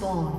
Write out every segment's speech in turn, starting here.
Minions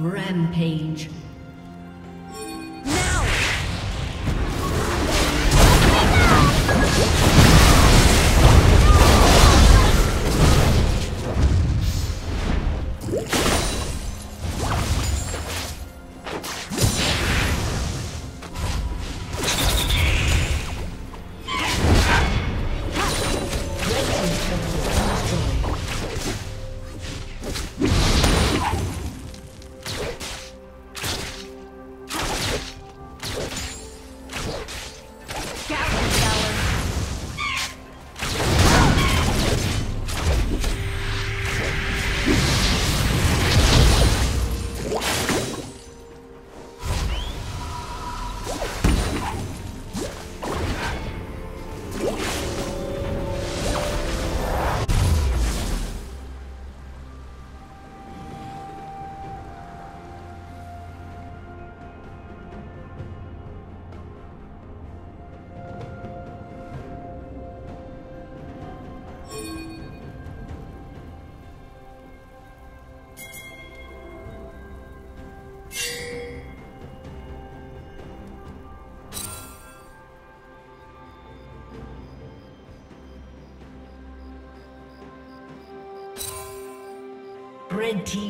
Rampage.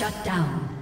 Shut down.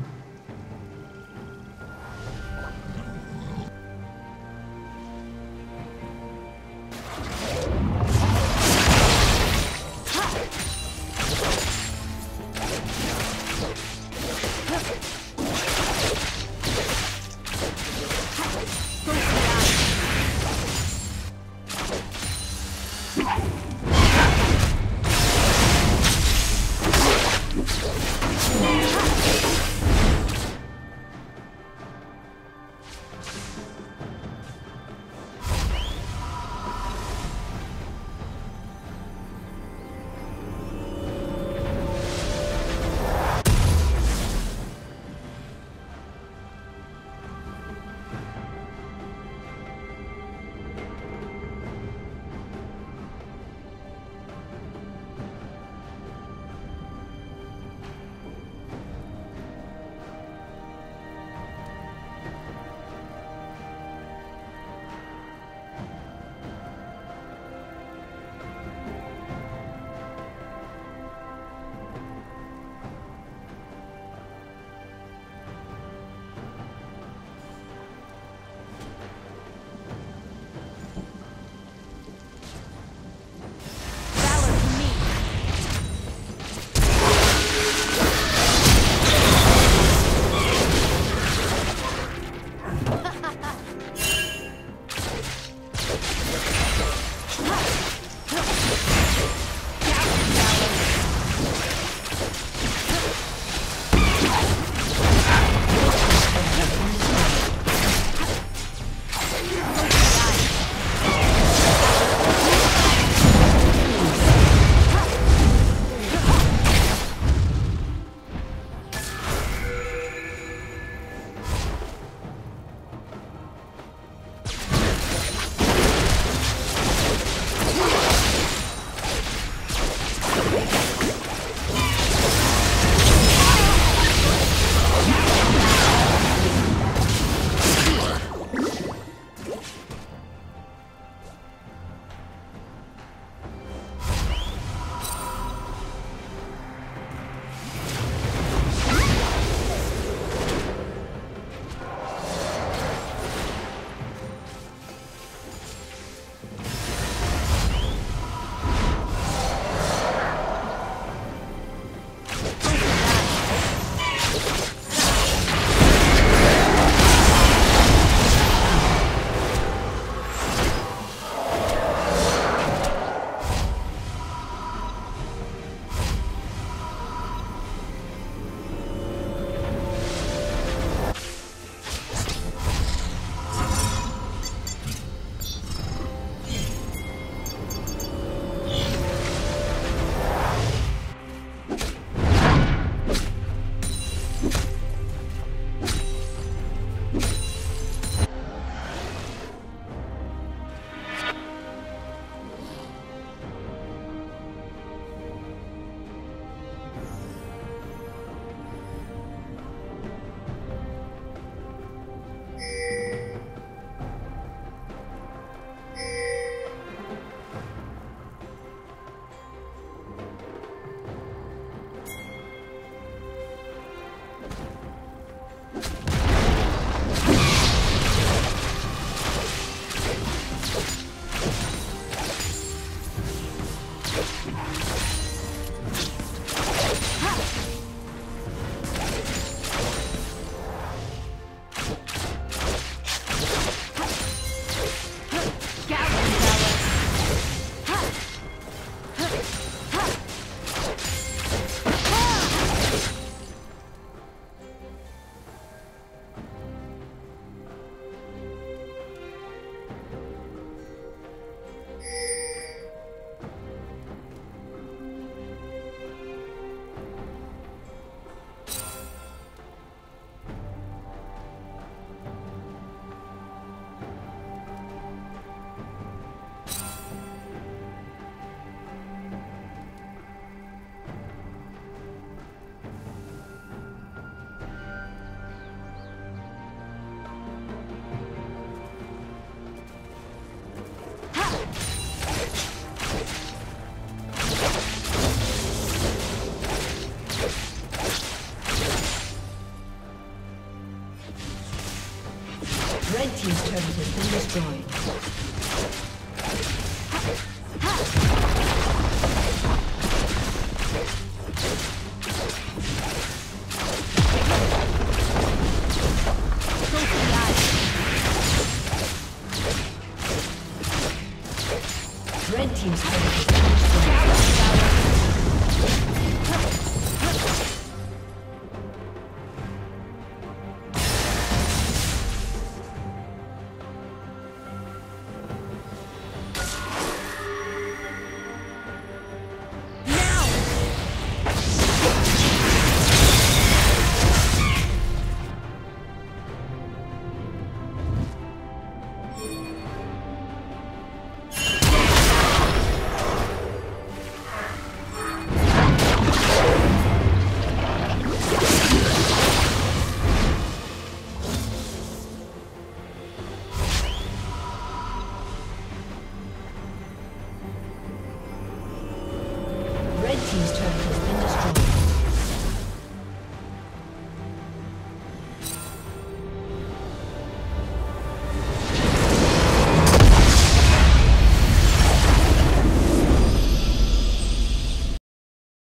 Destroyed.